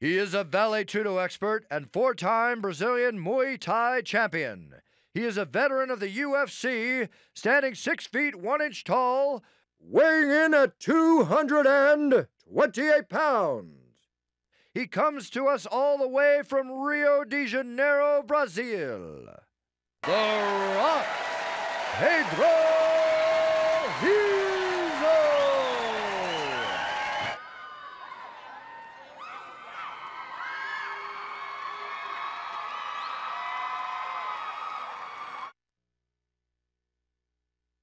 He is a Vale Tudo expert and four time Brazilian Muay Thai champion. He is a veteran of the UFC, standing six feet one inch tall, weighing in at 228 pounds. He comes to us all the way from Rio de Janeiro, Brazil. The Rock, Pedro Rizzo.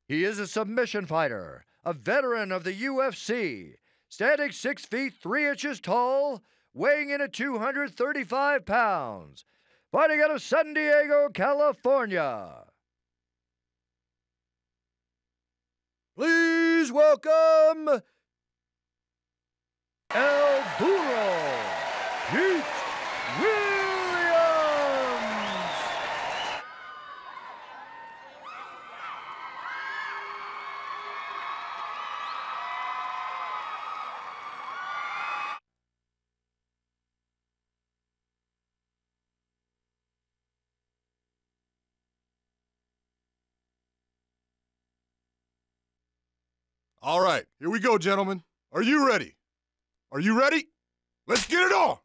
He is a submission fighter, a veteran of the UFC, standing six feet three inches tall, weighing in at 235 pounds, fighting out of San Diego, California. Please welcome All right, here we go, gentlemen. Are you ready? Are you ready? Let's get it on!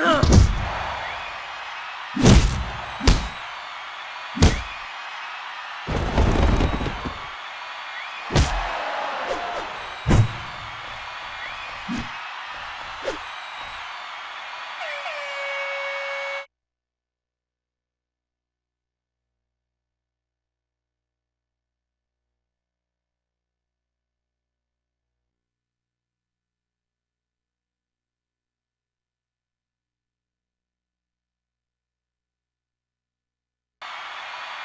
な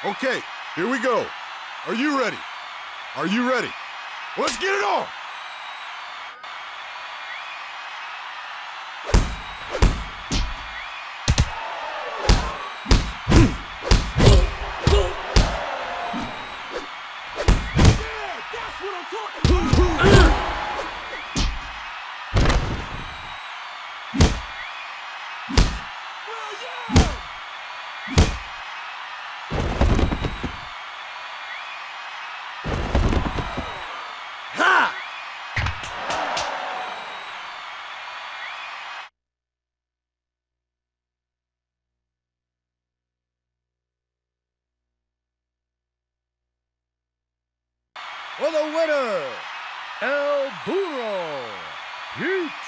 Okay, here we go. Are you ready? Are you ready? Let's get it on! For the winner, El Duro, Williams.